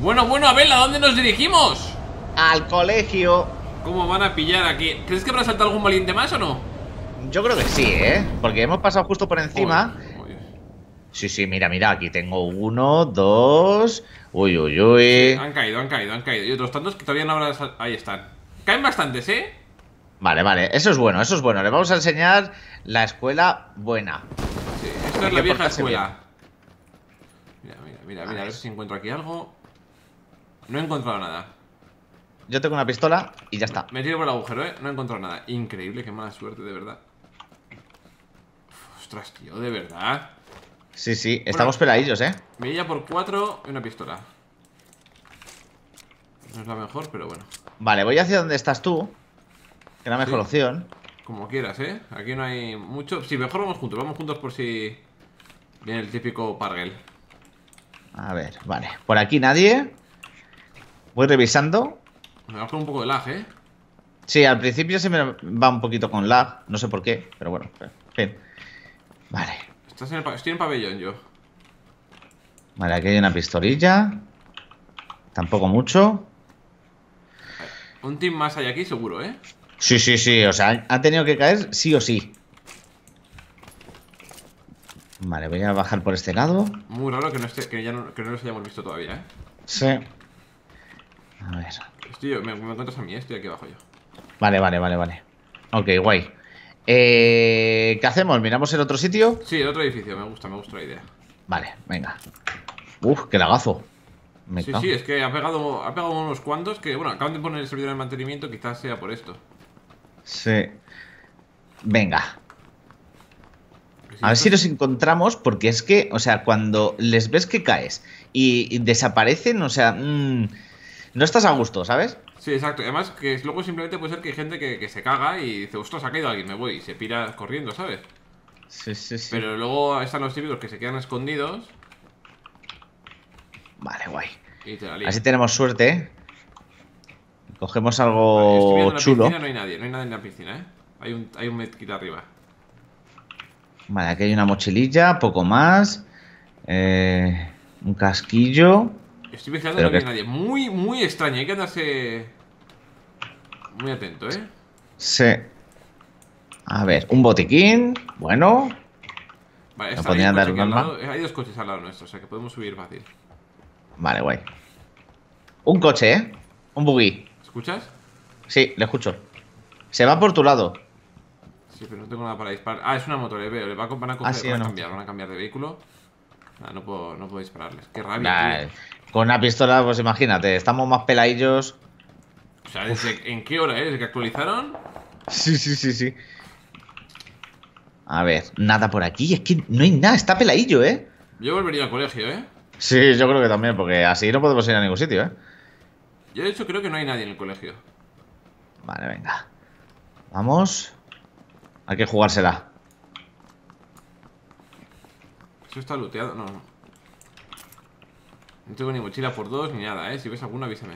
Bueno, bueno, Abel, ¿a dónde nos dirigimos? Al colegio. ¿Cómo van a pillar aquí? ¿Crees que habrá saltado algún valiente más o no? Yo creo que sí, ¿eh? Porque hemos pasado justo por encima. Uy, uy. Sí, sí, mira, mira, aquí tengo uno, dos. Uy, uy, uy. Han caído, han caído, han caído. Y otros tantos que todavía no habrá... Ahí están. Caen bastantes, ¿eh? Vale, vale, eso es bueno, eso es bueno. Le vamos a enseñar la escuela buena. Sí, esta Hay es la vieja escuela. Mira, mira, mira, mira, a ver. ver si encuentro aquí algo. No he encontrado nada. Yo tengo una pistola y ya está. Me tiro por el agujero, ¿eh? No he encontrado nada. Increíble, qué mala suerte, de verdad. Uf, Ostras, tío, de verdad. Sí, sí, estamos peladillos, ¿eh? Mirilla por cuatro y una pistola. No es la mejor, pero bueno. Vale, voy hacia donde estás tú. Que es la mejor Sí. opción. Como quieras, ¿eh? Aquí no hay mucho. Sí, mejor vamos juntos. Vamos juntos por si viene el típico Pargel. A ver, vale. Por aquí nadie. Voy revisando. Me va con un poco de lag, ¿eh? Sí, al principio se me va un poquito con lag. No sé por qué, pero bueno. En fin. Vale. Estás en el pa- Estoy en el pabellón yo. Vale, aquí hay una pistolilla. Tampoco mucho. Un team más hay aquí, seguro, ¿eh? Sí, sí, sí. O sea, ha tenido que caer sí o sí. Vale, voy a bajar por este lado. Muy raro que no, esté, que ya no, que no los hayamos visto todavía, ¿eh? Sí. A ver. Estoy yo, me, me encuentras a mí, estoy aquí abajo yo. Vale, vale, vale, vale. Ok, guay. Eh, ¿Qué hacemos? ¿Miramos el otro sitio? Sí, el otro edificio, me gusta, me gusta la idea. Vale, venga. Uf, qué lagazo. Me Sí, cago. sí, es que ha pegado, ha pegado unos cuantos que, bueno, acaban de poner el servidor en mantenimiento, quizás sea por esto. Sí. Venga. A ver si los encontramos, porque es que, o sea, cuando les ves que caes y, y desaparecen, o sea, mm, no estás a gusto, ¿sabes? Sí, exacto. Además, que luego simplemente puede ser que hay gente que, que se caga y dice, ostras, ha caído alguien, me voy, y se pira corriendo, ¿sabes? Sí, sí, sí. Pero luego están los típicos que se quedan escondidos Vale, guay. y te la lían. Así tenemos suerte, ¿eh? Cogemos Vale, algo viendo en la chulo. piscina, no hay nadie, no hay nadie en la piscina, ¿eh? Hay un, hay un medkit arriba. Vale, aquí hay una mochililla, poco más. Eh, un casquillo. Estoy vigilando no hay que- nadie. Muy, muy extraño, hay que andarse muy atento, ¿eh? Sí. A ver, un botiquín. Bueno. Vale, ¿Me está hay, dar un lado, hay dos coches al lado nuestro, o sea que podemos subir fácil. Vale, guay. Un coche, ¿eh? Un buggy. ¿Escuchas? Sí, le escucho. Se va por tu lado. Sí, pero no tengo nada para disparar. Ah, es una moto, le veo. Le va a, van a, coger, Ah, sí, van a cambiar, van a cambiar de vehículo. Ah, no puedo, no puedo dispararles. Qué rabia, Nah, tío. con una pistola, pues imagínate, estamos más peladillos. O sea, ¿desde ¿en qué hora, eh? ¿Desde que actualizaron? Sí, sí, sí, sí. A ver, nada por aquí. Es que no hay nada, está peladillo, ¿eh? Yo volvería al colegio, ¿eh? Sí, yo creo que también, porque así no podemos ir a ningún sitio, ¿eh? Yo, de hecho, creo que no hay nadie en el colegio. Vale, venga. Vamos. Hay que jugársela. Eso está looteado. No, no. No tengo ni mochila por dos ni nada, ¿eh? Si ves alguna, avísame.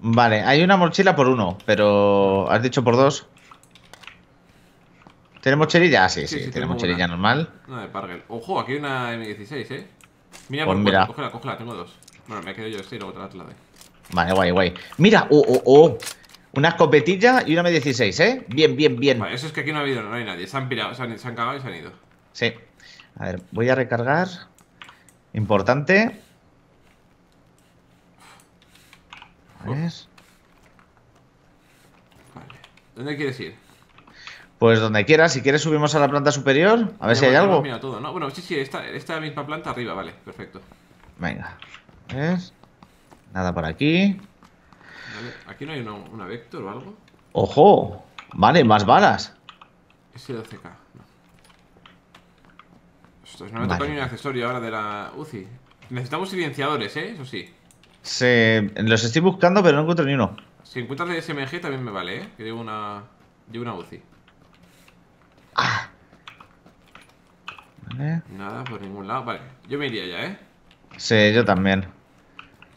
Vale, hay una mochila por uno, pero ¿has dicho por dos? ¿Tiene mochililla? Ah, sí, Sí, sí, sí, tiene tengo mochililla una. normal. Una de Pargel. Ojo, aquí hay una M16, ¿eh? Mira, Pues por mira. cógela, cógela, tengo dos. Bueno, me quedo yo este y luego te la, te la doy. Vale, guay, guay. Mira, oh, oh, oh. Una escopetilla y una M16, ¿eh? Bien, bien, bien. Vale, eso es que aquí no ha habido, no hay nadie. Se han pirado, se han, se han cagado y se han ido. Sí. A ver, voy a recargar. Importante. A ver. Vale. ¿Dónde quieres ir? Pues donde quieras, si quieres subimos a la planta superior, a ver si hay algo. mirado todo, ¿no? Bueno, sí, sí, esta, esta misma planta arriba, vale, perfecto. Venga. A ver. Nada por aquí. Vale, Aquí no hay una, una Vector o algo. ¡Ojo! Vale, más balas. S12K, no. Ostras, no me Vale. tocado ni un accesorio ahora de la UCI. Necesitamos silenciadores, ¿eh? Eso sí. Se... Los estoy buscando, pero no encuentro ni uno. Si encuentras de SMG también me vale, ¿eh? Que llevo una, llevo una UCI. Ah. Vale. Nada, por ningún lado. Vale, yo me iría ya, ¿eh? Sí, yo también.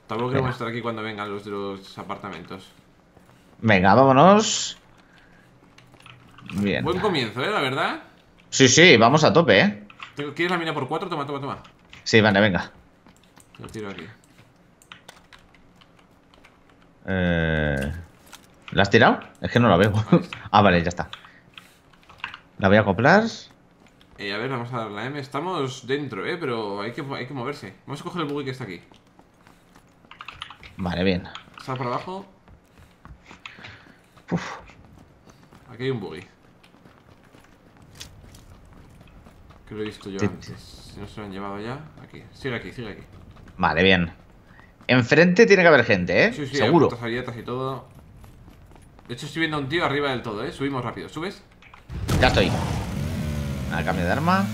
Tampoco queremos estar aquí cuando vengan los de los apartamentos. Venga, vámonos. Bien. Buen comienzo, ¿eh? La verdad. Sí, sí, vamos a tope, ¿eh? ¿Quieres la mina por cuatro? Toma, toma, toma. Sí, vale, venga. Lo tiro aquí. Eh, ¿La has tirado? Es que no la veo. ah, vale, ya está. La voy a acoplar. Eh, a ver, vamos a dar la M. Estamos dentro, ¿eh? Pero hay que, hay que moverse. Vamos a coger el buggy que está aquí. Vale, bien. Sal por abajo. Aquí hay un buggy. Que lo he visto yo antes. Si no se lo han llevado ya. Aquí. Sigue aquí, sigue aquí. Vale, bien. Enfrente tiene que haber gente, ¿eh? Sí, sí, Seguro. hay abiertas y todo. De hecho, estoy viendo a un tío arriba del todo, ¿eh? Subimos rápido. ¿Subes? Ya estoy. A cambio de arma.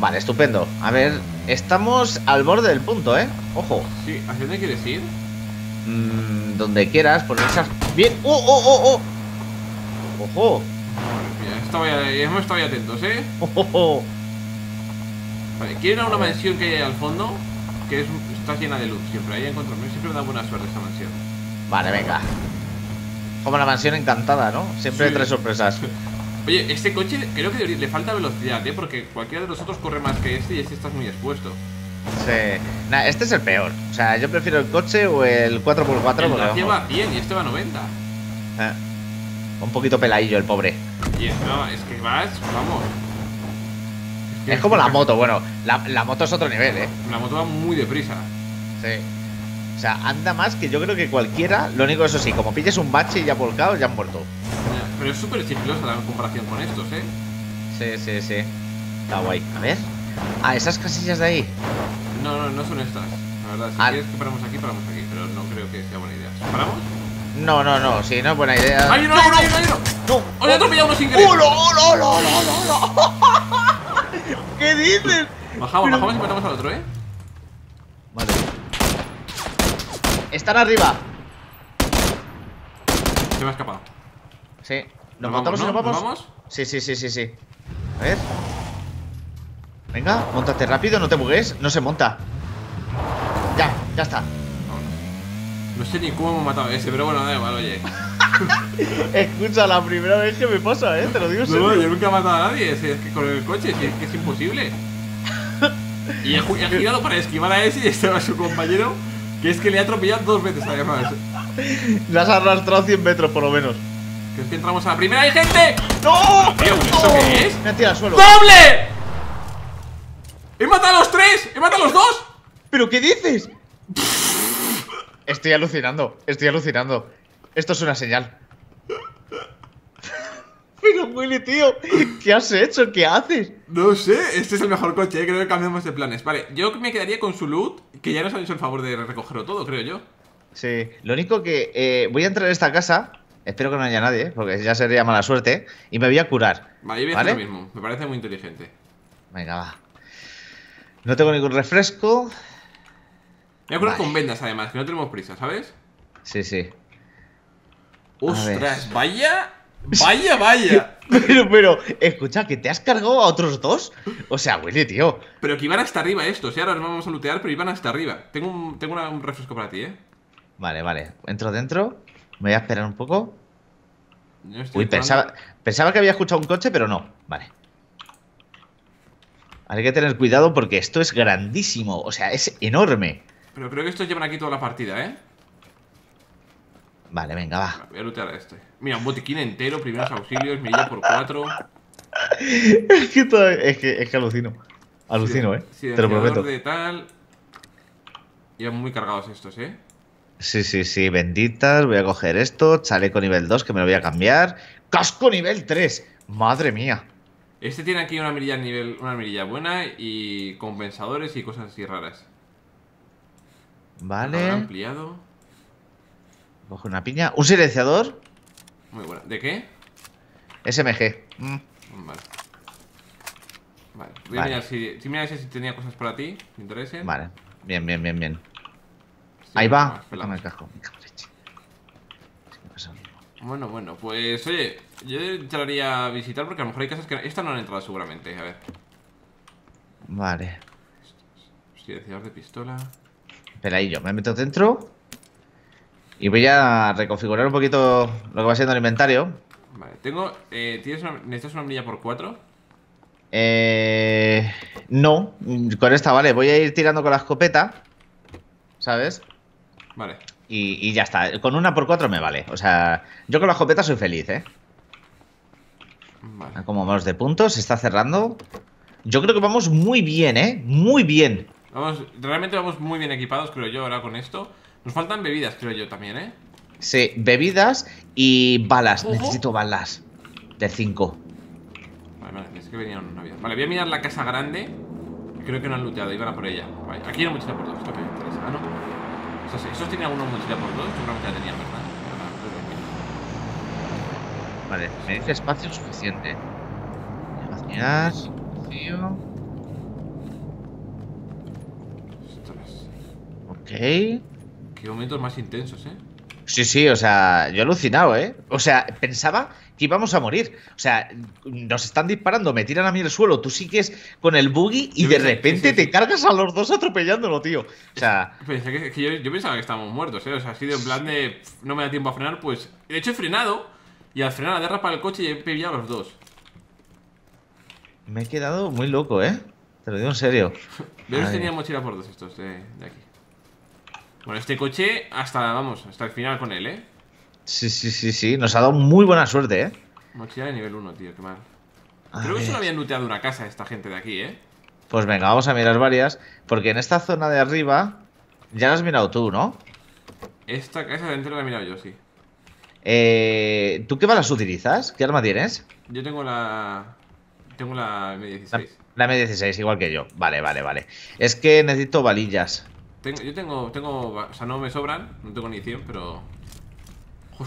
Vale, estupendo. A ver, estamos al borde del punto, ¿eh? Ojo. Sí. ¿Hacia dónde quieres ir? Mm, donde quieras, por esas. Bien. ¡Oh, oh, oh, oh! ¡Ojo! Madre mía, hemos estado atentos, ¿eh? ¡Oh, oh, oh! Vale, quiero ir a una mansión que hay ahí al fondo. Que es, está llena de luz siempre. Ahí encuentro. Siempre me da buena suerte esta mansión. Vale, venga. Como la mansión encantada, ¿no? Siempre Sí. trae sorpresas. Oye, este coche creo que le falta velocidad, ¿eh? Porque cualquiera de los otros corre más que este y este estás muy expuesto. Sí. Nah, este es el peor. O sea, yo prefiero el coche o el 4x4 El porque va a 100 y este va a 90. eh, Un poquito peladillo el pobre. Y no, es que vas, vamos. Es como la moto, bueno, la, la moto es otro nivel, ¿eh? La moto va muy deprisa. Sí. O sea, anda más que yo creo que cualquiera. Lo único, eso sí, como pilles un bache y ya volcado, ya han muerto. Pero es súper sigilosa la comparación con estos, ¿eh? Sí, sí, sí. Está guay. A ver. Ah, esas casillas de ahí. No, no, no son estas. La verdad, si Ah. quieres que paramos aquí, paramos aquí. Pero no creo que sea buena idea. ¿Paramos? No, no, no. Si no es buena idea. ¡Hay uno, hay uno, hay uno! ¡No! ¡Oye, he atropellado uno sin querer! ¡Oh, no, no, no, no, no, no! ¿Qué dices? Bajamos, Pero- bajamos y matamos al otro, ¿eh? Vale. Están arriba. Se me ha escapado. Sí. ¿Nos, Nos montamos y nos ¿no? vamos? ¿Nos vamos? Sí, sí, sí, sí, sí. A ver. Venga, montate rápido, no te bugues. No se monta. Ya, ya está. No sé ni cómo hemos matado a ese, pero bueno, da igual, oye. Escucha, la primera vez que me pasa, ¿eh? Te lo digo No, serio. yo nunca he matado a nadie, es es que con el coche, si es que es imposible. Y he, ju- he girado para esquivar a ese y estaba su compañero, que es que le ha atropellado dos veces además. La has arrastrado 100 metros por lo menos. Que es que entramos a la primera ¡hay gente! ¡No! Tío, ¿esto qué es? Me ha tirado al suelo. ¡Doble! ¡He matado a los tres! ¡He matado a los dos! ¿Pero qué dices? Estoy alucinando, estoy alucinando. Esto es una señal. Pero Willy, tío, ¿qué has hecho? ¿Qué haces? No sé, este es el mejor coche, eh, creo que cambiamos de planes. Vale, yo me quedaría con su loot, que ya nos han hecho el favor de recogerlo todo, creo yo. Sí, lo único que eh, voy a entrar en esta casa. Espero que no haya nadie, porque ya sería mala suerte. Y me voy a curar. Vale, yo voy a ¿Vale? hacer lo mismo, me parece muy inteligente. Venga, va. No tengo ningún refresco. Me voy a curar Vale. con vendas además, que no tenemos prisa, ¿sabes? Sí, sí. ¡Ostras! ¡Vaya! ¡Vaya, vaya! Pero, pero, escucha, que te has cargado a otros dos. O sea, Willy, tío. Pero que iban hasta arriba estos, ¿eh? Ahora nos vamos a lootear, pero iban hasta arriba. Tengo un, tengo una- un refresco para ti, ¿eh? Vale, vale. Entro dentro. Me voy a esperar un poco. Uy, entrando. pensaba, pensaba que había escuchado un coche, pero no. Vale. Hay que tener cuidado porque esto es grandísimo. O sea, es enorme. Pero creo que estos llevan aquí toda la partida, ¿eh? Vale, venga, va. Voy a lootear a este. Mira, un botiquín entero, primeros auxilios, mirilla por cuatro. Es que, todavía- es que, es que alucino. Alucino, eh. Te lo prometo. de tal. Ya muy cargados estos, ¿eh? Sí, sí, sí. Benditas. Voy a coger esto. Chaleco nivel 2, que me lo voy a cambiar. Casco nivel 3. Madre mía. Este tiene aquí una mirilla nivel, una mirilla buena y compensadores y cosas así raras. Vale. ampliado. Coge una piña. Un silenciador. Muy buena. ¿De qué? SMG. Mm. Vale. Vale. Voy a mirar si, si si tenía cosas para ti, ¿te interesen? Vale. Bien, bien, bien, bien. Sí, Ahí va. Déjame el casco. Bueno, bueno, pues oye, yo entraría a visitar porque a lo mejor hay casas que. Esta no han entrado seguramente. A ver. Vale. Silenciador de pistola. Espera ahí, yo me meto dentro. Y voy a reconfigurar un poquito lo que va siendo el inventario. Vale, tengo. Eh, ¿tienes una, ¿Necesitas una mirilla por 4? Eh, no, con esta vale. Voy a ir tirando con la escopeta. ¿Sabes? Vale. Y, y ya está. Con una por cuatro me vale. O sea, yo con la escopeta soy feliz, ¿eh? Vale. Como vamos de puntos, se está cerrando. Yo creo que vamos muy bien, ¿eh? Muy bien. Vamos, realmente vamos muy bien equipados, creo yo, ahora con esto. Nos faltan bebidas, creo yo, también, ¿eh? Sí, bebidas y balas. Ojo. Necesito balas. De 5. Vale, vale, es que venía una vida. Vale, voy a mirar la casa grande. Creo que no han looteado, iban a por ella. Vale, aquí hay una mochila por dos, esto me interesa. Ah, no. Esos, esos tenían alguna mochila por dos, seguramente la tenían, ¿verdad? Vale, me dice espacio suficiente. Vaciar. Vacío. Ok. Qué momentos más intensos, ¿eh? Sí, sí, o sea, yo he alucinado, ¿eh? O sea, pensaba que íbamos a morir. O sea, nos están disparando, me tiran a mí el suelo, tú sigues con el buggy y de repente sí, sí, te cargas a los dos atropellándolo, tío. O sea, Pensé que, que yo, yo pensaba que estábamos muertos, ¿eh? O sea, ha sido en plan de. pff, No me da tiempo a frenar, pues. De hecho, he frenado. Y al frenar, ha derrapado el coche y he pillado a los dos. me he quedado muy loco, ¿eh? Te lo digo en serio. Ay. tenía mochila por dos estos de, de aquí. Bueno, este coche hasta, vamos, hasta el final con él, ¿eh? Sí, sí, sí, sí. Nos ha dado muy buena suerte, ¿eh? Mochila de nivel 1, tío, qué mal. A Creo que ver. solo habían looteado una casa esta gente de aquí, ¿eh? Pues venga, vamos a mirar varias. Porque en esta zona de arriba. Ya la has mirado tú, ¿no? Esta casa de entero la he mirado yo, sí. Eh, ¿Tú qué balas utilizas? ¿Qué arma tienes? Yo tengo la. Tengo la M16. La M16, igual que yo. Vale, vale, vale. Es que necesito balillas. Tengo, yo tengo, tengo. O sea, no me sobran, no tengo ni 100, pero.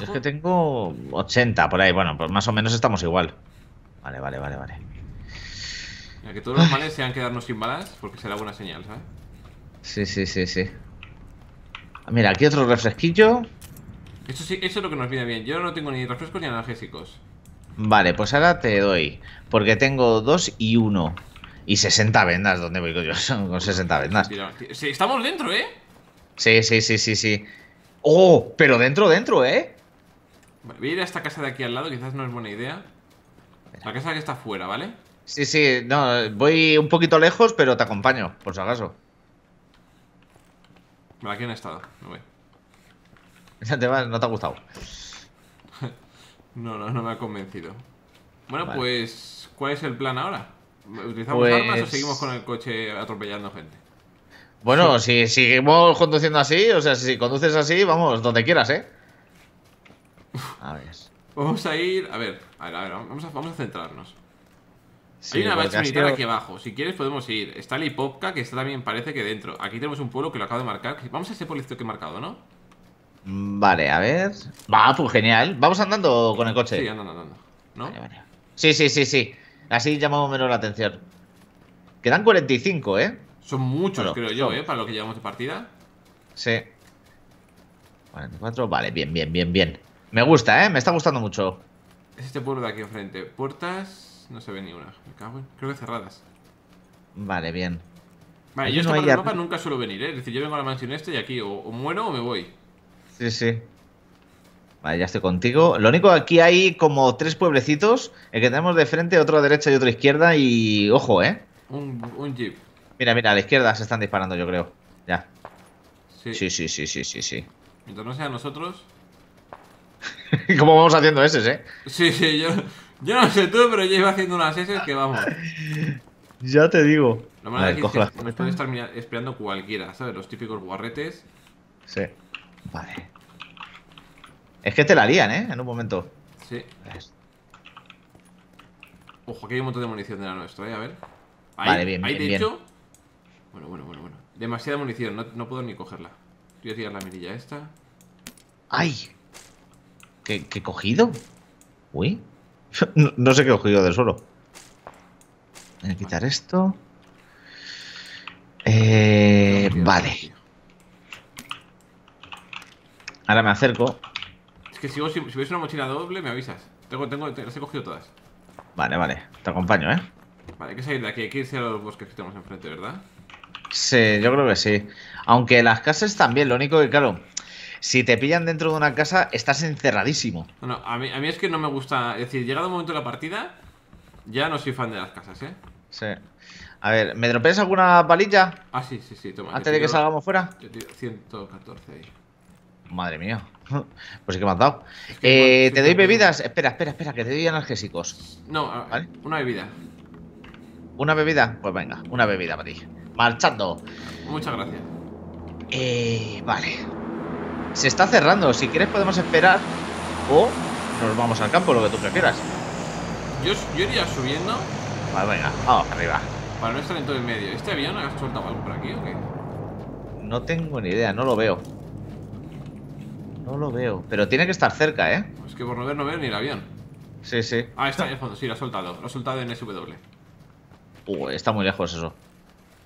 Es que tengo 80 por ahí. Bueno, pues más o menos estamos igual. Vale, vale, vale, vale. mira, que todos los males sean quedarnos sin balas, porque será buena señal, ¿sabes? Sí, sí, sí, sí. Mira, aquí otro refresquillo. Eso sí, eso es lo que nos viene bien. Yo no tengo ni refrescos ni analgésicos. Vale, pues ahora te doy. Porque tengo 2 y 1. Y 60 vendas. ¿Dónde voy yo con 60 vendas? Sí, estamos dentro, ¿eh? Sí, sí, sí, sí, sí. Oh, pero dentro, dentro, ¿eh? Vale, voy a ir a esta casa de aquí al lado, quizás no es buena idea. La casa que está afuera, ¿vale? Sí, sí, no, voy un poquito lejos, pero te acompaño, por si acaso. Vale, aquí han estado. No voy. Te va- no te ha gustado. No, no, no me ha convencido. Bueno, Vale. pues, ¿cuál es el plan ahora? ¿Utilizamos Pues- armas o seguimos con el coche atropellando gente? Bueno, si seguimos conduciendo así, o sea, si conduces así, vamos, donde quieras, ¿eh? A ver. Vamos a ir. A ver, a ver, a ver, vamos a, vamos a centrarnos. Sí, Hay una base militar sido- aquí abajo. Si quieres, podemos ir. Está la Ipopka, que está también, parece que dentro. Aquí tenemos un pueblo que lo acabo de marcar. Vamos a ese pueblito que he marcado, ¿no? Mm, Vale, a ver. Va, pues genial. Vamos andando con el coche. Sí, andando, andando. ¿No? Vale, vale. Sí, sí, sí, sí. Así llamamos menos la atención. Quedan 45, ¿eh? Son muchos, Bueno, creo yo, ¿eh? Para lo que llevamos de partida. Sí. 44, vale, bien, bien, bien, bien. Me gusta, ¿eh? Me está gustando mucho. Es este pueblo de aquí enfrente. Puertas. No se ve ni una. Me cago en. Creo que cerradas. Vale, bien. Vale, Aquí yo esta no hay parte del ar- mapa nunca suelo venir, ¿eh? Es decir, yo vengo a la mansión este y aquí o, o muero o me voy. Sí, sí. Vale, ya estoy contigo. Lo único que aquí hay como tres pueblecitos. El que tenemos de frente, otro a derecha y otro a izquierda. Y ojo, ¿eh? Un, un jeep. Mira, mira, a la izquierda se están disparando, yo creo. Ya. Sí. Sí, sí, sí, sí, sí, sí. Mientras no sean nosotros. ¿Cómo vamos haciendo ese, eh? Sí, sí, yo. Yo no sé tú, pero yo iba haciendo unas S que vamos. Ya te digo. Lo malo ver, es que nos puede estar esperando cualquiera, ¿sabes? Los típicos guarretes. Sí. Vale. Es que te la lían, ¿eh? En un momento. Sí. Ojo, aquí hay un montón de munición de la nuestra, ¿eh? A ver. Ahí, Vale, bien, ahí, bien, de bien. hecho. Bueno, bueno, bueno, bueno. Demasiada munición, no, no puedo ni cogerla. Voy a tirar la mirilla esta. ¡Ay! ¿Qué, qué he cogido? Uy. No, no sé qué he cogido del suelo. Voy a quitar esto. Eh, vale. Ahora me acerco. Es que si, vos, si, si ves una mochila doble, me avisas. Tengo, tengo, te- las he cogido todas. Vale, vale. Te acompaño, ¿eh? Vale, hay que salir de aquí, hay que irse a los bosques que tenemos enfrente, ¿verdad? Sí, yo creo que sí. Aunque las casas también, lo único que, claro, si te pillan dentro de una casa, estás encerradísimo. No, no, a mí, a mí es que no me gusta. Es decir, llegado un momento de la partida, ya no soy fan de las casas, ¿eh? Sí. A ver, ¿me dropeas alguna palilla Ah, sí, sí, sí, toma. antes de que salgamos fuera? Yo tiro 114 ahí. Madre mía. Pues sí que me has dado. Eh, ¿Te doy bebidas? Espera, espera, espera, que te doy analgésicos. No, Vale. una bebida. ¿Una bebida? Pues venga, una bebida para ti. Marchando. Muchas gracias. Eh, vale. Se está cerrando. Si quieres podemos esperar. O nos vamos al campo, lo que tú prefieras. Yo, yo iría subiendo Vale, venga, vamos para arriba. para no estar en todo el medio. ¿Este avión ha soltado algo por aquí o qué? No tengo ni idea, no lo veo. No lo veo. Pero tiene que estar cerca, ¿eh? Es que por no ver no veo ni el avión. Sí, sí. Ah, está en el fondo, sí, lo ha soltado. Lo ha soltado en SW. Uh, está muy lejos eso.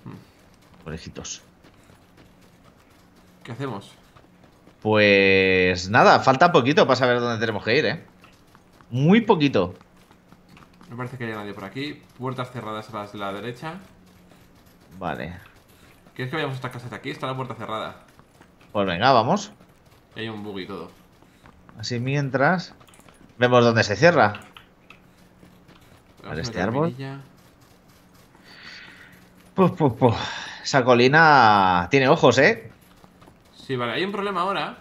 Hmm. Orejitos. ¿Qué hacemos? Pues nada, falta poquito para saber dónde tenemos que ir, ¿eh? Muy poquito. No parece que haya nadie por aquí. Puertas cerradas a las de la derecha. Vale. ¿Quieres que vayamos a esta casa de aquí? Está la puerta cerrada. Pues venga, vamos. Y hay un bug y todo. Así mientras... Vemos dónde se cierra. A este árbol. Puf, puf, puf. Esa colina tiene ojos, ¿eh? Sí, vale. Hay un problema ahora.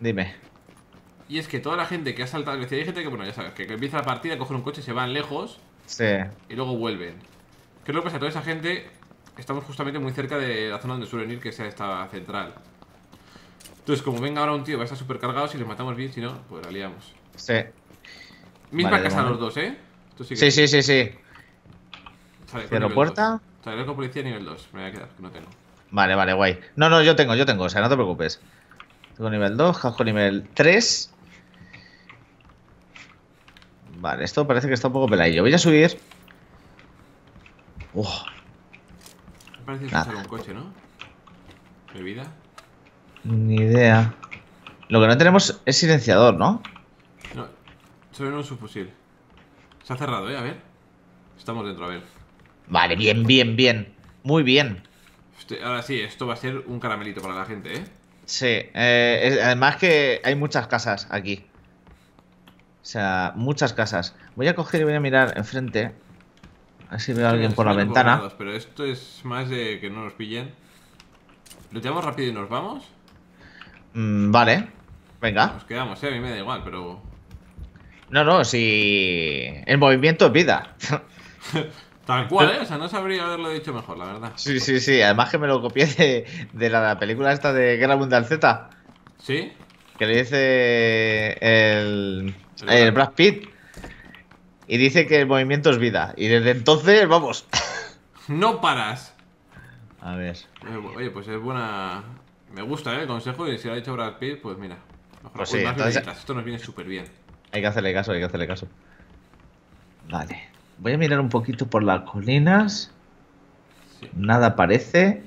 Dime. Y es que toda la gente que ha saltado. Decir, hay gente que, bueno, ya sabes, que, que empieza la partida, cogen un coche, se van lejos Sí. y luego vuelven. ¿Qué es lo que pasa? Toda esa gente. Estamos justamente muy cerca de la zona donde suelen ir, que es esta central. Entonces, como venga ahora un tío, va a estar súper cargado. Si le matamos bien, si no, pues la liamos. Sí. Misma Vale, casa los dos, ¿eh? Esto sí que Sí, sí, sí, sí. Cierro puerta. 2. Sale con policía nivel 2. Me voy a quedar, que no tengo. Vale, vale, guay. No, no, yo tengo, yo tengo, o sea, no te preocupes. Tengo nivel 2, casco nivel 3. Vale, esto parece que está un poco peladillo. Voy a subir. Uf, Me parece escuchar un coche, ¿no? Bebida. Ni idea. Lo que no tenemos es silenciador, ¿no? No, solo en un subfusil. Se ha cerrado, ¿eh? A ver. Estamos dentro, a ver. Vale, bien, bien, bien. Muy bien. Este- ahora sí, esto va a ser un caramelito para la gente, ¿eh? Sí, eh, es- además que hay muchas casas aquí. O sea, muchas casas. Voy a coger y voy a mirar enfrente. A ver si veo a alguien por la ventana. Pero esto es más de que no nos pillen. ¿Lo tiramos rápido y nos vamos? Mm, vale, venga. Nos quedamos, ¿eh? A mí me da igual, pero... No, no, si el movimiento es vida. Tal cual, ¿eh? O sea, no sabría haberlo dicho mejor, la verdad. Sí, sí, sí. Además que me lo copié de, de la película esta de Guerra Mundial Z. ¿Sí? Que le dice el, El. Brad Pitt. Y dice que el movimiento es vida. Y desde entonces, vamos. ¡No paras! A ver. Eh, Oye, pues es buena... Me gusta, ¿eh? El consejo y si lo ha dicho Brad Pitt, pues mira. Mejor Pues sí, entonces- Esto nos viene súper bien. Hay que hacerle caso, hay que hacerle caso. Vale. Voy a mirar un poquito por las colinas. Sí. Nada parece.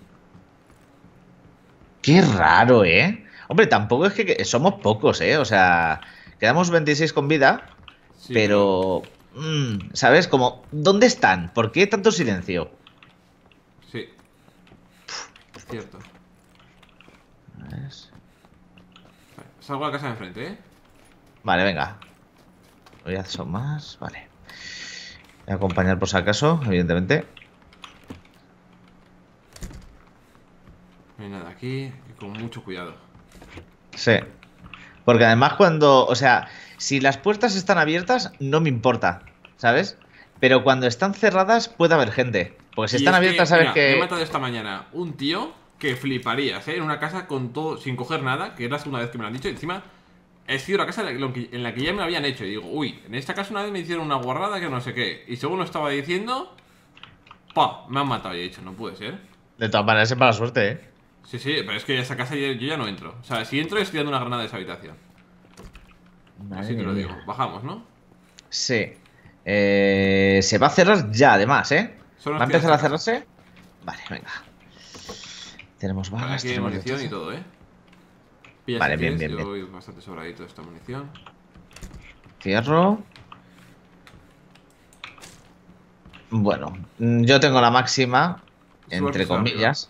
Qué raro, ¿eh? Hombre, tampoco es que que somos pocos, ¿eh? O sea, quedamos 26 con vida, Sí, pero... mm, ¿Sabes? Como, ¿dónde están? ¿Por qué tanto silencio? Sí. Es cierto. Vale, Salgo a la casa de enfrente, ¿eh? Vale, venga. Voy a hacer más. Vale. Voy a acompañar por si acaso, evidentemente. No hay nada aquí. y con mucho cuidado. Sí. Porque además cuando, o sea, si las puertas están abiertas, no me importa, ¿sabes? Pero cuando están cerradas puede haber gente. Porque si Y están es abiertas, que, sabes mira, Me he que... matado esta mañana un tío que fliparías, ¿eh? En una casa con todo, sin coger nada, que es la segunda vez que me lo han dicho. Y encima, he sido la casa en la que- ya me lo habían hecho. Y digo, uy, en esta casa una vez me hicieron una guarrada que no sé qué. Y según lo estaba diciendo, ¡pa! Me han matado. Y he dicho, no puede ser. De todas maneras es mala suerte, ¿eh? Sí, sí, pero es que esa casa yo, yo ya no entro. O sea, si entro es tirando una granada de esa habitación. Así te lo digo. Bajamos, ¿no? Sí. Eh, se va a cerrar ya, además, ¿eh? Solo ¿Va a empezar a cerrarse? Vale, venga. Tenemos balas, aquí hay tenemos munición y todo, ¿eh? Pilla Vale, bien, quieres, bien, yo voy bastante sobradito esta munición. Cierro. Bueno, mm, yo tengo la máxima, entre comillas.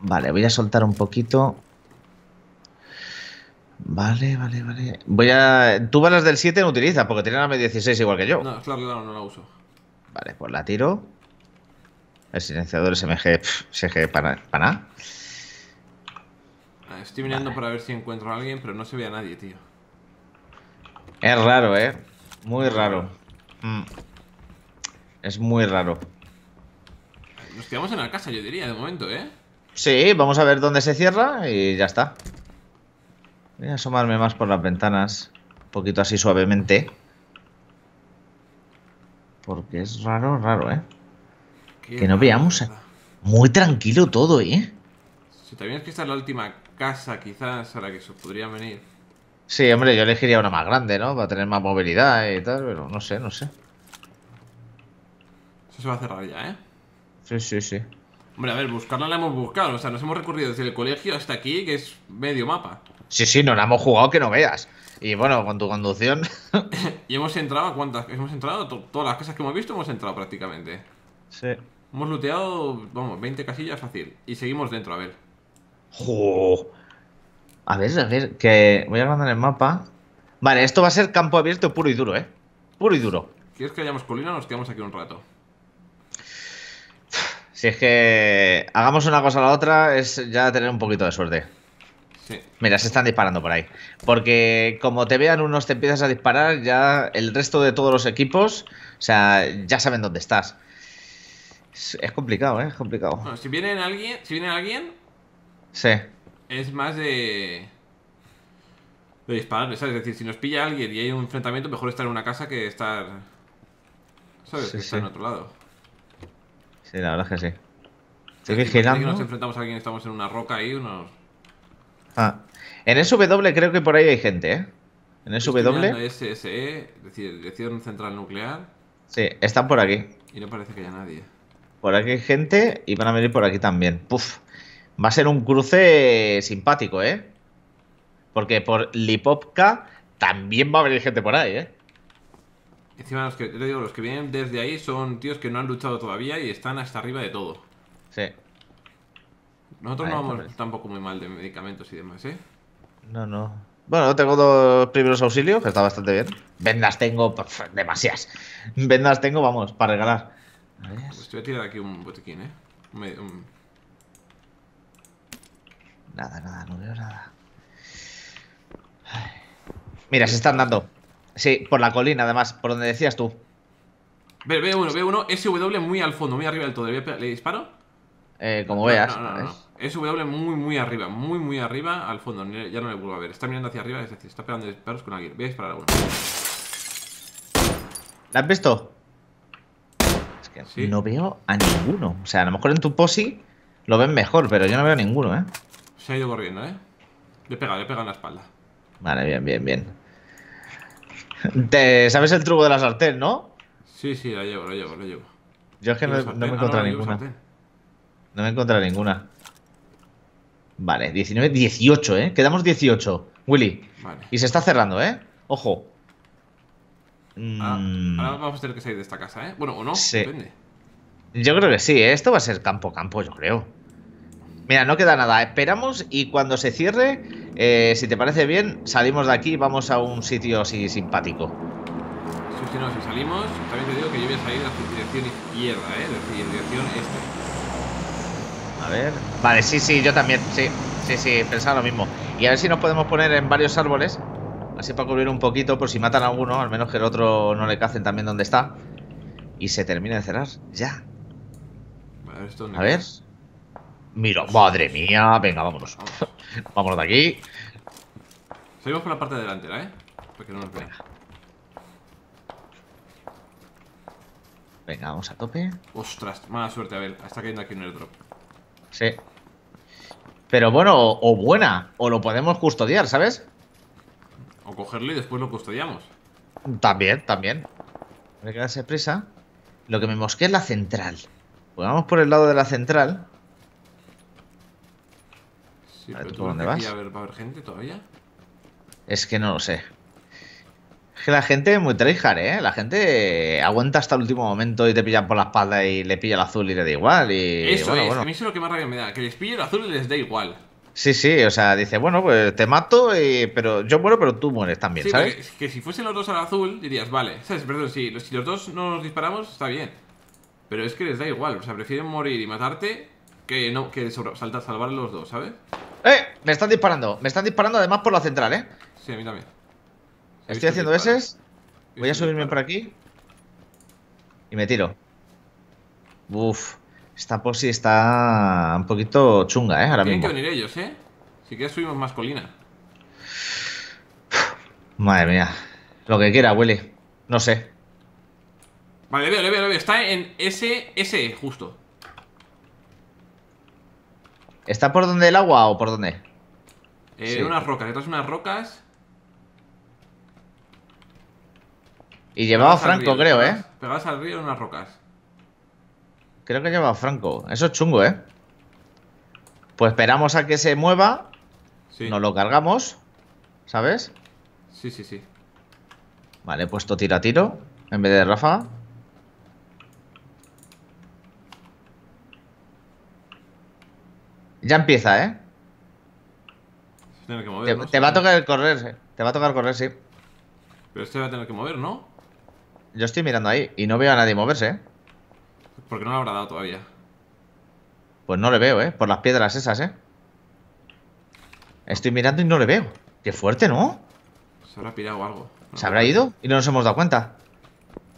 Vale, voy a soltar un poquito. Vale, vale, vale. Voy a. Tú balas del 7 no utilizas porque tiene la M16 igual que yo. No, claro, no, no la uso. Vale, pues la tiro. El silenciador SMG, pf, SG para, para nada. Ah, Estoy mirando para ver si encuentro a alguien, pero no se ve a nadie, tío. Es raro, ¿eh? Muy raro. Mm. Es muy raro. Nos quedamos en la casa, yo diría, de momento, ¿eh? Sí, vamos a ver dónde se cierra y ya está. Voy a asomarme más por las ventanas. Un poquito así suavemente. Porque es raro, raro, ¿eh? Que no raro, veamos. Muy tranquilo todo, ¿eh? Si también es que esta es la última casa, quizás, a la que se podrían venir. Sí, hombre, yo elegiría una más grande, ¿no? Para tener más movilidad y tal, pero no sé, no sé. Eso se va a cerrar ya, ¿eh? Sí, sí, sí. Hombre, a ver, buscarla la hemos buscado. O sea, nos hemos recorrido desde el colegio hasta aquí, que es medio mapa. Sí, sí, nos la hemos jugado que no veas. Y bueno, con tu conducción. Y hemos entrado a cuántas. Hemos entrado, to- todas las casas que hemos visto, hemos entrado prácticamente. sí. Hemos looteado, vamos, 20 casillas fácil. Y seguimos dentro, a ver. Jo. A ver, a ver, que voy a agrandar el mapa. Vale, esto va a ser campo abierto puro y duro, ¿eh? Puro y duro. ¿Quieres que hayamos colina o nos quedamos aquí un rato? Si es que hagamos una cosa a la otra, es ya tener un poquito de suerte. Sí. Mira, se están disparando por ahí. Porque como te vean unos, te empiezas a disparar, ya el resto de todos los equipos, o sea, ya saben dónde estás. Es, complicado, ¿eh? Es complicado. Bueno, si viene alguien, si viene alguien, Sí. es más de. de disparar, ¿sabes? Es decir, si nos pilla alguien y hay un enfrentamiento, mejor estar en una casa que estar. ¿Sabes? Sí, que estar sí. en otro lado. Sí, la verdad es que sí. Estoy imagínate que nos vigilando. enfrentamos a alguien estamos en una roca ahí, unos. Ah. En SW creo que por ahí hay gente, ¿eh? En SW. SSE, es decir, Dirección Central Nuclear, Sí, están por aquí. y no parece que haya nadie. Por aquí hay gente y van a venir por aquí también. Puf. Va a ser un cruce simpático, ¿eh? Porque por Lipovka también va a venir gente por ahí, ¿eh? Encima, los que, te digo, los que vienen desde ahí son tíos que no han luchado todavía y están hasta arriba de todo. Sí. Nosotros Vale, no vamos pues. tampoco muy mal de medicamentos y demás, ¿eh? No, no. Bueno, tengo dos primeros auxilios, que está bastante bien. Vendas tengo pf, demasiadas. Vendas tengo, vamos, para regalar. A ver. Pues te voy a tirar aquí un botiquín, ¿eh? Un un- Nada, nada, no veo nada. Ay. Mira, se están dando. Sí, por la colina, además, por donde decías tú. Ve, ve uno, ve uno, SW muy al fondo, muy arriba del todo. ¿Le, disparo? Eh, como No, veas. No, no, ¿ves? SW muy, muy arriba, muy, muy arriba al fondo. Ya no le vuelvo a ver. Está mirando hacia arriba, es decir, está pegando disparos con alguien. Voy a disparar a uno. ¿La has visto? Es que Sí. no veo a ninguno. O sea, a lo mejor en tu posi lo ven mejor, pero yo no veo a ninguno, ¿eh? Se ha ido corriendo, ¿eh? Le he pegado, le he pegado en la espalda. Vale, bien, bien, bien. Te, ¿Sabes el truco de la sartén, no? Sí, sí, la llevo, la llevo, la llevo. Yo es que no, me he Ah, encontrado ninguna. No me he encontrado ninguna. Vale, 19, 18, ¿eh? Quedamos 18, Willy. Vale. Y se está cerrando, ¿eh? Ojo. Ahora, Mm, ahora vamos a tener que salir de esta casa, ¿eh? Bueno, o no, Sí. depende. yo creo que sí, ¿eh? esto va a ser campo campo, yo creo. Mira, no queda nada. Esperamos y cuando se cierre, eh, si te parece bien, salimos de aquí y vamos a un sitio así simpático. Sí, sí, no, si salimos, también te digo que yo voy a salir hacia dirección izquierda, ¿eh? Es decir, en dirección este. A ver. Vale, sí, sí, yo también, sí. Sí, sí, pensaba lo mismo. Y a ver si nos podemos poner en varios árboles. Así para cubrir un poquito, por si matan a uno, al menos que el otro no le cacen también donde está. Y se termine de cerrar. Ya. A ver esto A ver. Mira, madre mía. Venga, vámonos. Vámonos de aquí. Salimos por la parte delantera, ¿eh? Para que no nos vean. Venga, vamos a tope. Ostras, mala suerte, a ver, está cayendo aquí un airdrop. Sí. Pero bueno, o buena. O lo podemos custodiar, ¿sabes? O cogerlo y después lo custodiamos. También, también. Hay que darse prisa. Lo que me mosquea es la central. Pues vamos por el lado de la central. Sí, Vale, pero ¿tú tú por dónde vas? aquí va a haber, va a haber gente todavía. Es que no lo sé. Es que la gente es muy tryhard, ¿eh? La gente aguanta hasta el último momento y te pillan por la espalda y le pilla el azul y le da igual. Y Eso bueno, es, bueno. a mí eso es lo que más rabia me da, que les pille el azul y les da igual. Sí, sí, o sea, dice, bueno, pues te mato, y... pero yo muero, pero tú mueres también, Sí, ¿sabes? es que si fuesen los dos al azul, dirías, vale, ¿sabes? Perdón, si, si los dos no nos disparamos, está bien. Pero es que les da igual, o sea, prefieren morir y matarte que no que saltar, salvar a los dos, ¿sabes? ¡Eh! Me están disparando. Me están disparando además por la central, ¿eh? Sí, a mí también. He Estoy haciendo eses. Voy a subirme por aquí. Y me tiro. Uf. Esta posi está un poquito chunga, ¿eh? Ahora Tienen mismo. que venir ellos, ¿eh? Si quieres subimos más colina. Madre mía. Lo que quiera, Willy. No sé. Vale, le veo, le veo, le veo. Está en ese, justo. ¿Está por donde el agua o por dónde? Eh, Sí. Unas rocas, detrás de unas rocas. Y llevaba Franco, río, creo, ¿eh? Pegadas al río en unas rocas. Creo que lleva Franco. Eso es chungo, ¿eh? Pues esperamos a que se mueva. Sí. Nos lo cargamos. ¿Sabes? Sí, sí, sí. Vale, he puesto tiro a tiro. En vez de ráfaga. Ya empieza, ¿eh? Que Te, mover. ¿no? te va a tocar correr. Te va a tocar correr, sí. Pero este va a tener que mover, ¿no? Yo estoy mirando ahí y no veo a nadie moverse, ¿eh? Porque no lo habrá dado todavía. Pues no le veo, ¿eh? Por las piedras esas, ¿eh? Estoy mirando y no le veo. Qué fuerte, ¿no? Se habrá pirado o algo. No, ¿Se habrá ido? Y no nos hemos dado cuenta.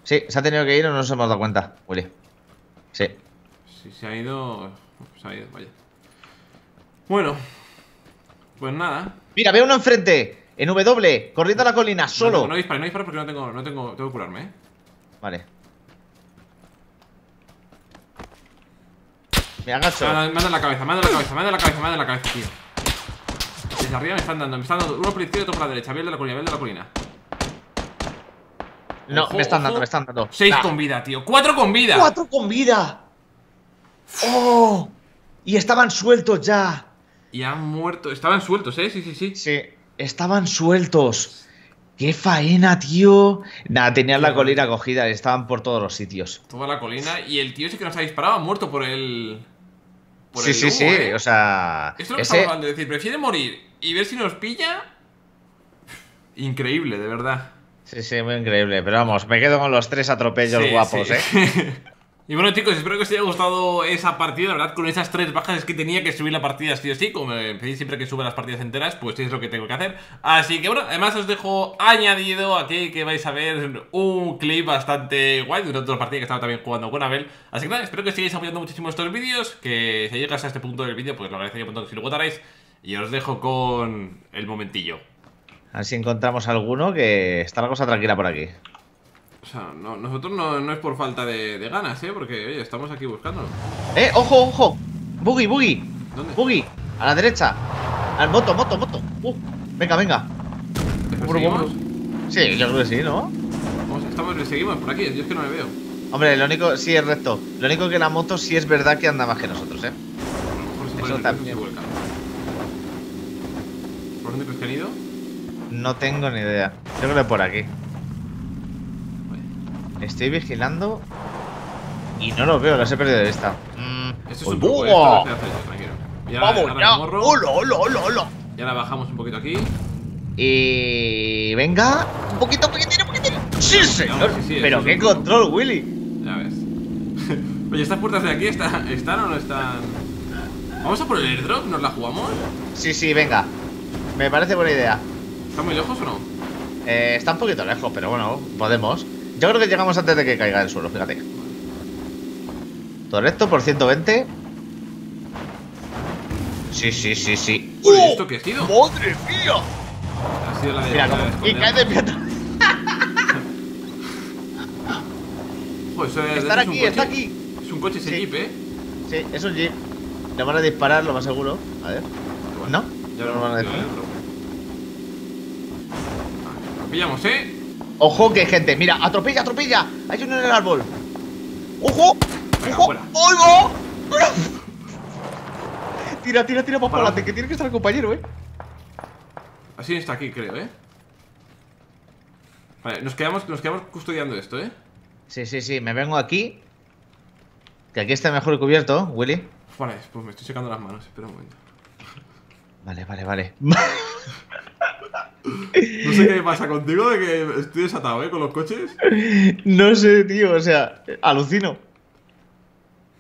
Sí, se ha tenido que ir y no nos hemos dado cuenta, Willy. Sí. Si se ha ido. Se ha ido, vaya. Bueno. Pues nada. Mira, veo uno enfrente. En W, corriendo a la colina, No, solo. tengo- no dispare, no dispare porque no tengo. No tengo. Tengo que curarme, eh. Vale. Me agacho. Me anda en la cabeza, me en la cabeza, me anda en la cabeza, me anda en la cabeza, tío. Desde arriba me están dando, me están dando uno por la izquierda y otro por la derecha. El de la colina, el de la colina. No, Ojo, me están ojo. dando, me están dando. Seis con vida, tío. ¡Cuatro con vida! ¡Cuatro con vida! ¡Oh! Y estaban sueltos ya. Y han muerto. Estaban sueltos, eh. Sí, sí, sí. Sí, estaban sueltos. ¡Qué faena, tío! Nada, tenían la colina cogida y estaban por todos los sitios. Toda la colina. Y el tío ese que nos ha disparado ha muerto por el. Por Sí, el sí, sí. eh. O sea. Esto es lo que ese- estamos hablando de decir. Prefiere morir y ver si nos pilla. Increíble, de verdad. Sí, sí, muy increíble. Pero vamos, me quedo con los tres atropellos Sí, guapos, sí. ¿eh? Y bueno chicos, espero que os haya gustado esa partida, la verdad con esas tres bajas es que tenía que subir la partida sí o sí, como me pedís siempre que suba las partidas enteras, pues es lo que tengo que hacer. Así que bueno, además os dejo añadido aquí que vais a ver un clip bastante guay una otra partida que estaba también jugando con Abel. Así que nada, espero que sigáis apoyando muchísimo estos vídeos, que si llegas a este punto del vídeo pues lo agradecería un montón si lo votarais. Y os dejo con el momentillo. A ver si encontramos alguno que está la cosa tranquila por aquí. O sea, no- nosotros no, no es por falta de, de ganas, ¿eh? Porque, oye, estamos aquí buscándolo. ¡Eh! ¡Ojo, ojo! ¡Boogie, boogie! ¿Dónde? ¡Boogie! A la derecha. Al moto, moto, moto. Uh, venga, venga. Sí, yo creo que sí, ¿no? Vamos, estamos, seguimos por aquí, yo es que no le veo. Hombre, lo único, sí es recto. Lo único que la moto sí es verdad que anda más que nosotros, ¿eh? Se Eso también. ¿Por dónde crees que han ido? No tengo ni idea. Yo creo que por aquí. Estoy vigilando y no lo veo, los he perdido de vista. Mm. Esto es ¡Uy, un poco buah! esto lo sé hacer yo, tranquilo. Y ahora- ¡Vamos ahora ya! morro, ¡Hola, hola, hola, hola! Y ahora bajamos un poquito aquí. Y venga, un poquito, un poquitín, un poquitín. ¡Sí, señor! sí, sí, Pero qué es un- control, Willy. Ya ves. Oye, ¿estas puertas de aquí están, están o no están? ¿Vamos a por el airdrop? ¿Nos la jugamos? Sí, sí, venga. Me parece buena idea. ¿Está muy lejos o no? Eh, está un poquito lejos, pero bueno, podemos. Yo creo que llegamos antes de que caiga el suelo, fíjate. Todo recto por 120. Sí, sí, sí, sí. Uy, ¿esto qué ha sido? ¡Madre mía! Ha sido la de. Mira, como- y cae de pie. Joder, eso es- Está es un aquí, está aquí. Es un coche ese Sí. jeep, ¿eh? Sí, es un jeep. Le van a disparar, lo más seguro. A ver. ¿No? Ya No lo van a disparar. Vale, Lo pillamos, ¿eh? Ojo que hay gente. Mira, atropella, atropella. Hay uno en el árbol. ¡Ojo! ¡Ojo! ¡Oigo! Tira, tira, tira para Para. adelante, que tiene que estar el compañero, eh. Así está aquí, creo, ¿eh? Vale, nos quedamos, nos quedamos custodiando esto, ¿eh? Sí, sí, sí, me vengo aquí. Que aquí está mejor cubierto, Willy. Vale, pues me estoy secando las manos, espera un momento. Vale, vale, vale. No sé qué pasa contigo de que estoy desatado, ¿eh? Con los coches. no sé, tío, o sea, alucino.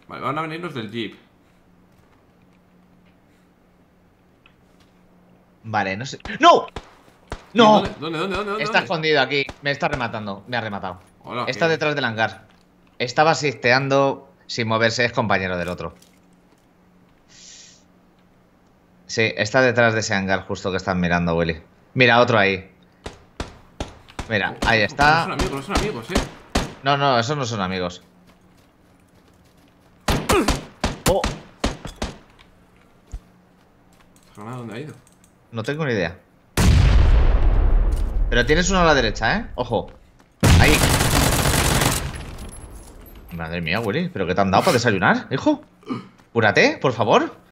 Vale, van a venirnos del jeep. Vale, no sé. ¡No! ¡No! ¿Dónde, dónde, dónde? dónde? Está escondido aquí. Me está rematando. Me ha rematado. Hola, Está ¿qué? detrás del hangar. Estaba sisteando sin moverse. Es compañero del otro. Sí, está detrás de ese hangar justo que están mirando, Willy. Mira, otro ahí. Mira, ahí No está. son amigos, no son amigos, eh. No, no, esos no son amigos. Oh, Granada, ¿dónde ha ido? no tengo ni idea. Pero tienes uno a la derecha, ¿eh? Ojo. Ahí. Madre mía, Willy. ¿Pero qué te han dado para desayunar, hijo? Cúrate, por favor.